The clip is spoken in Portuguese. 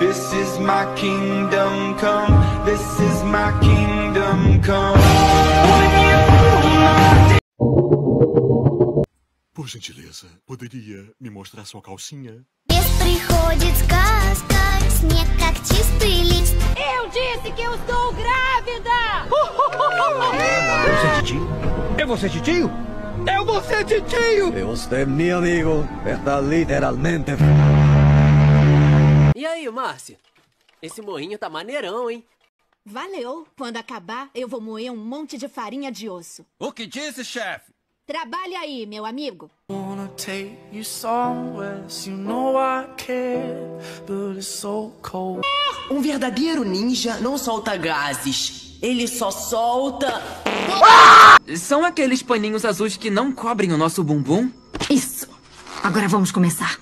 This is my kingdom come. This is my kingdom come. Por gentileza, poderia me mostrar sua calcinha? Без приходит сказка, снег как чистый лист. Eu disse que eu estou grávida! Você é titio? Eu vou ser titio? Eu vou ser titio! E você, meu amigo, está literalmente. Aí, Márcia? Esse morrinho tá maneirão, hein? Valeu! Quando acabar, eu vou moer um monte de farinha de osso. O que disse, chefe? Trabalhe aí, meu amigo. Wanna take you somewhere, so you know I care, but it's so cold. Um verdadeiro ninja não solta gases. Ele só solta. São aqueles paninhos azuis que não cobrem o nosso bumbum? Isso. Agora vamos começar.